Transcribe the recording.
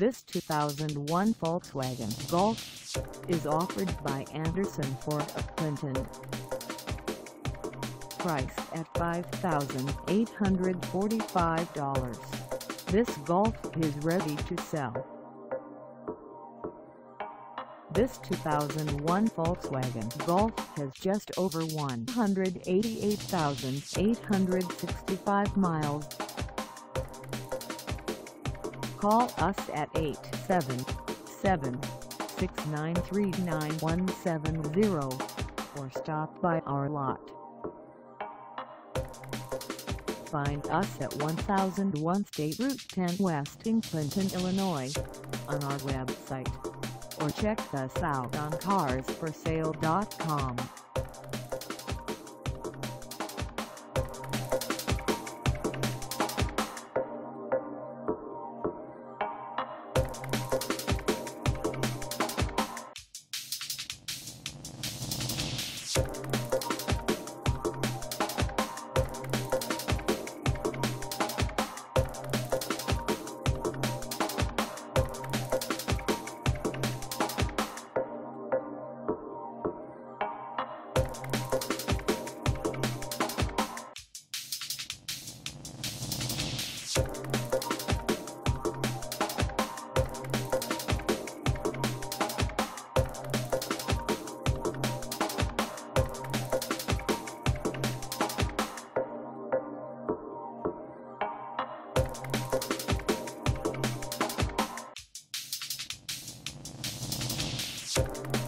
This 2001 Volkswagen Golf is offered by Anderson Ford of Clinton. Price at $5,845. This Golf is ready to sell. This 2001 Volkswagen Golf has just over 188,865 miles. Call us at 877-693-9170 or stop by our lot. Find us at 1001 State Route 10 West in Clinton, Illinois on our website or check us out on carsforsale.com. Thank